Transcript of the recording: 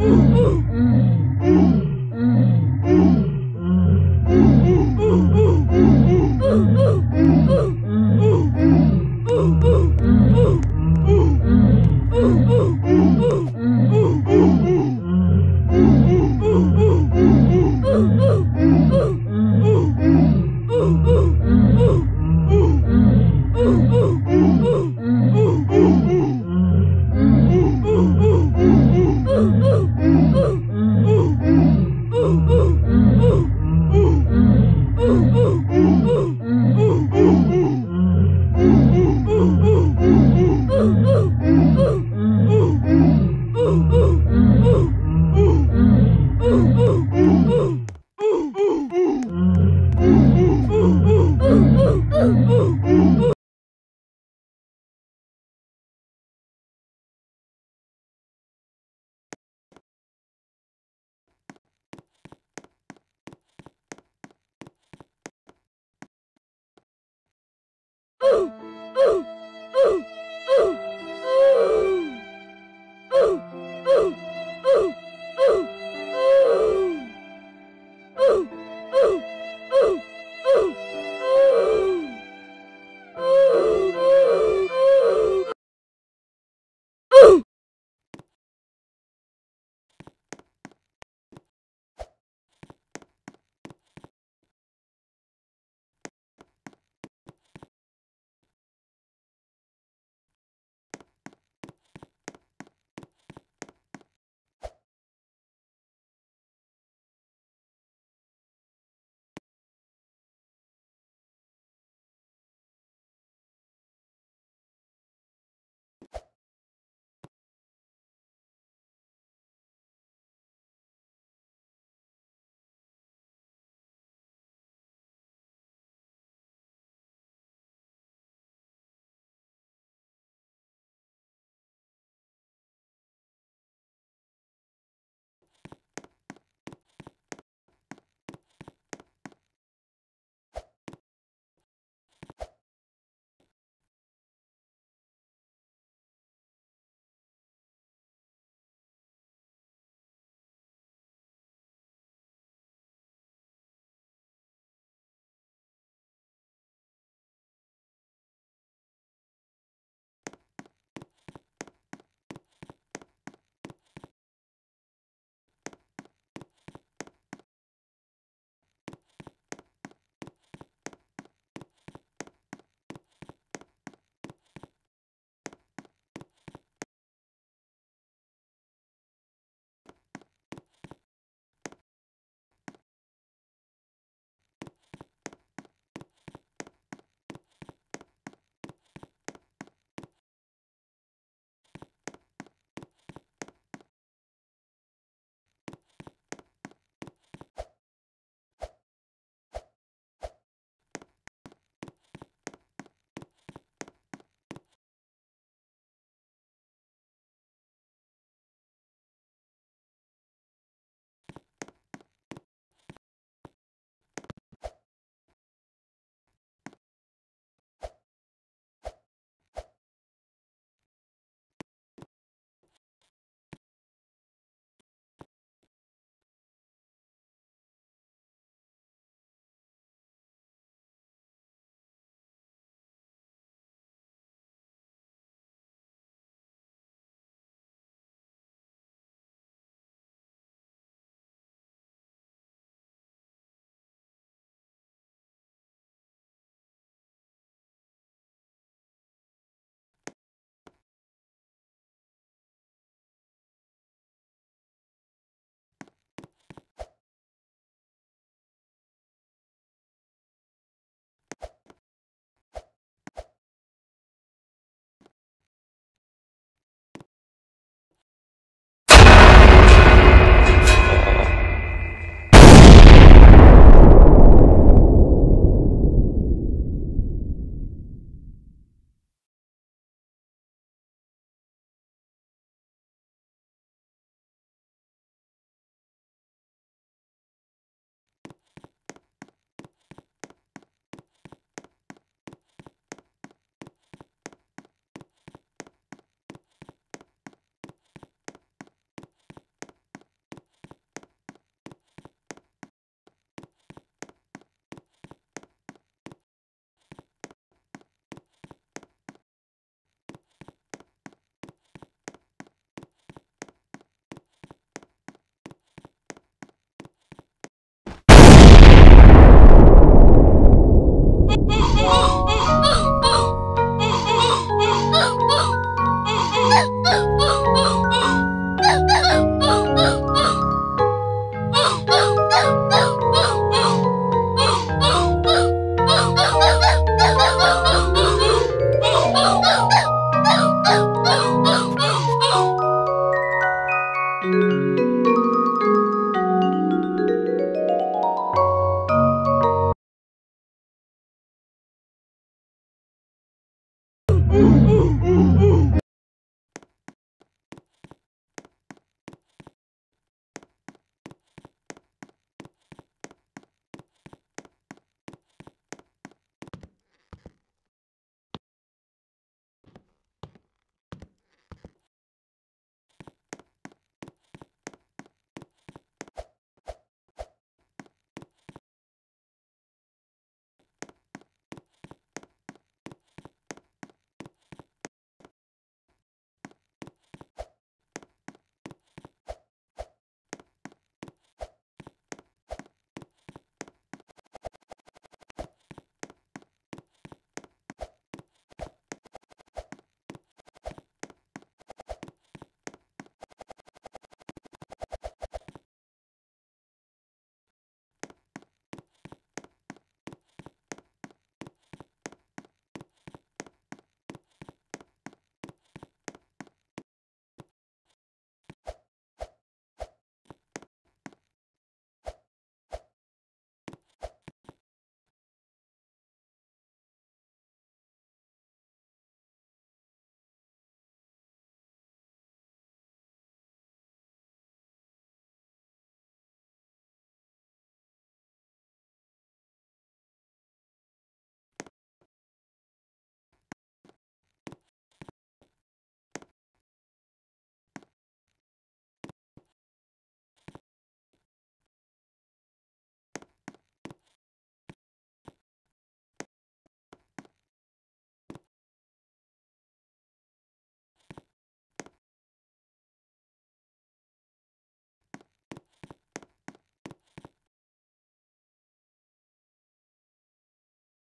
Ooh, ooh. uh, uh, uh.